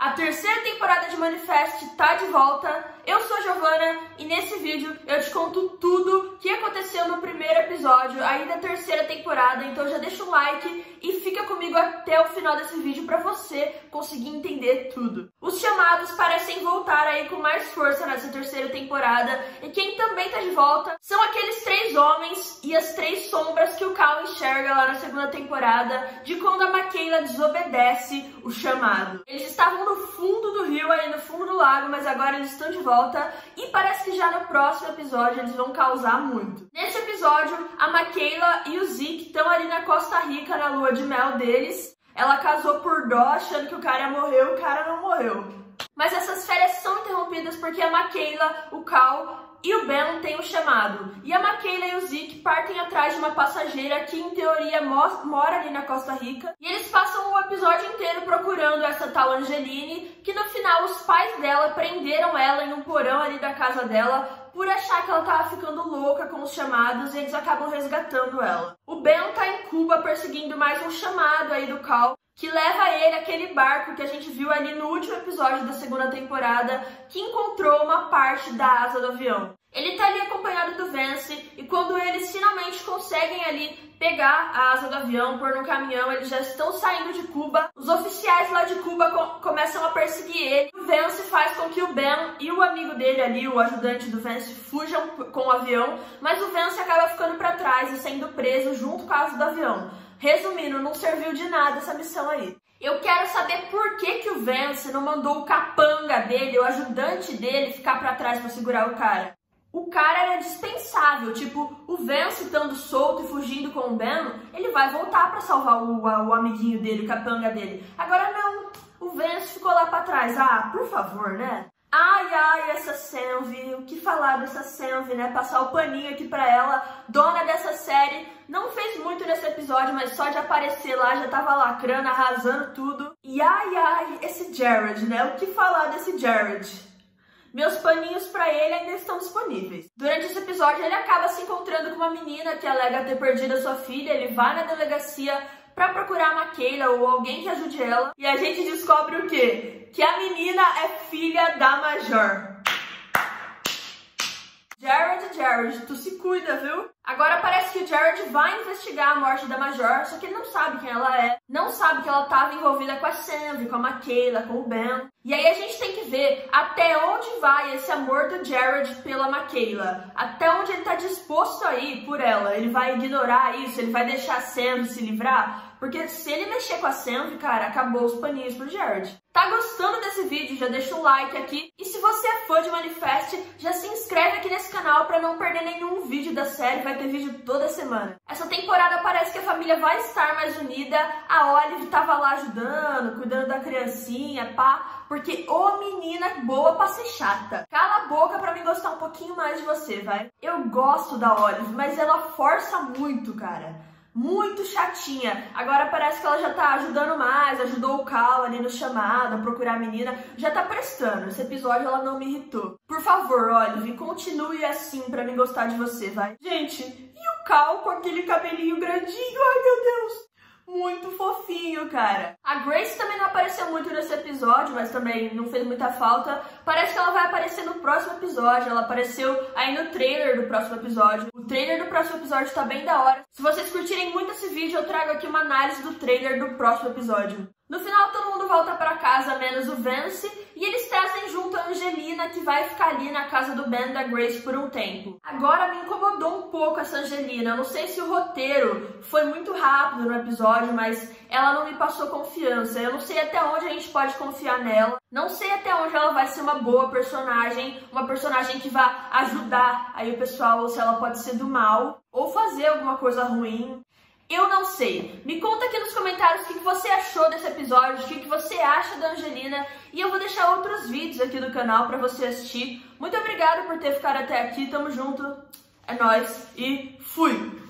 A terceira temporada de Manifest tá de volta. Eu sou a Giovana e nesse vídeo eu te conto tudo que aconteceu no primeiro episódio aí da terceira temporada. Então já deixa um like comigo até o final desse vídeo para você conseguir entender tudo. Os chamados parecem voltar aí com mais força nessa terceira temporada e quem também tá de volta são aqueles três homens e as três sombras que o Cal enxerga lá na segunda temporada de quando a Makayla desobedece o chamado. Eles estavam no fundo do rio, aí no fundo do lago, mas agora eles estão de volta e parece que já no próximo episódio eles vão causar muito. Nesse episódio, a Makayla e o Zeke estão ali na Costa Rica na lua de mel deles. Ela casou por dó, achando que o cara ia morrer, o cara não morreu. Mas essas férias são interrompidas porque a Makayla, o Cal e o Ben tem o chamado. E a Makayla e o Zeke partem atrás de uma passageira que, em teoria, mora ali na Costa Rica. E eles passam o episódio inteiro procurando essa tal Angeline, que no final os pais dela prenderam ela em um porão ali da casa dela por achar que ela tava ficando louca com os chamados e eles acabam resgatando ela. O Ben tá em Cuba perseguindo mais um chamado aí do Cal que leva ele aquele barco que a gente viu ali no último episódio da segunda temporada, que encontrou uma parte da asa do avião. Ele tá ali acompanhado do Vance e quando eles finalmente conseguem ali pegar a asa do avião, pôr no caminhão, eles já estão saindo de Cuba. Os oficiais lá de Cuba co começam a perseguir ele. O Vance faz com que o Ben e o amigo dele ali, o ajudante do Vance, fujam com o avião, mas o Vance acaba ficando para trás e sendo preso junto com a asa do avião. Resumindo, não serviu de nada essa missão aí. Eu quero saber por que, que o Vance não mandou o capanga dele, o ajudante dele, ficar para trás para segurar o cara. O cara era dispensável, tipo, o Vance estando solto e fugindo com o Ben, ele vai voltar para salvar o, o amiguinho dele, o capanga dele. Agora não, o Vance ficou lá para trás. Ah, por favor, né? Ai, ai, essa Senvi, o que falar dessa Senvi, né? Passar o paninho aqui pra ela, dona dessa série. Não fez muito nesse episódio, mas só de aparecer lá já tava lacrando, arrasando tudo. E ai, ai, esse Jared, né? O que falar desse Jared? Meus paninhos para ele ainda estão disponíveis. Durante esse episódio, ele acaba se encontrando com uma menina que alega ter perdido a sua filha. Ele vai na delegacia para procurar a Maquila ou alguém que ajude ela. E a gente descobre o quê? Que a menina é filha da Major. Jared, Jared, tu se cuida, viu? Agora parece que o Jared vai investigar a morte da Major, só que ele não sabe quem ela é. Não sabe que ela estava envolvida com a Sandy, com a Makayla, com o Ben. E aí a gente tem que ver até onde vai esse amor do Jared pela Makayla. Até onde ele tá disposto a ir por ela. Ele vai ignorar isso, ele vai deixar a Sandy se livrar. Porque se ele mexer com a Sandy, cara, acabou os paninhos pro Jared. Tá gostando desse vídeo? Já deixa um like aqui. E se você é fã de Manifest, já se inscreve aqui nesse canal para não perder nenhum vídeo da série. Vai ter vídeo toda semana. Essa temporada parece que a família vai estar mais unida. A Olive tava lá ajudando, cuidando da criancinha, pá. Porque, ô menina boa pra ser chata. Cala a boca pra me gostar um pouquinho mais de você, vai. Eu gosto da Olive, mas ela força muito, cara muito chatinha. Agora parece que ela já tá ajudando mais, ajudou o Cal ali no chamado, a procurar a menina. Já tá prestando. Esse episódio ela não me irritou. Por favor, Olive, continue assim pra me gostar de você, vai. Gente, e o Cal com aquele cabelinho grandinho? Ai, meu Deus! Muito fofinho, cara. A Grace também não apareceu muito nesse episódio, mas também não fez muita falta. Parece que ela vai aparecer no próximo episódio. Ela apareceu aí no trailer do próximo episódio. O trailer do próximo episódio tá bem da hora. Se vocês curtirem muito esse vídeo, eu trago aqui uma análise do trailer do próximo episódio. No final, todo mundo volta para casa, menos o Vance, e eles trazem junto a Angelina, que vai ficar ali na casa do Ben da Grace por um tempo. Agora me incomodou um pouco essa Angelina. Eu não sei se o roteiro foi muito rápido no episódio, mas ela não me passou confiança. Eu não sei até onde a gente pode confiar nela. Não sei até onde ela vai ser uma boa personagem, uma personagem que vai ajudar aí o pessoal, ou se ela pode ser do mal, ou fazer alguma coisa ruim. Eu não sei. Me conta aqui nos comentários o que você achou desse episódio, o que você acha da Angelina e eu vou deixar outros vídeos aqui do canal para você assistir. Muito obrigada por ter ficado até aqui, tamo junto, é nóis e fui!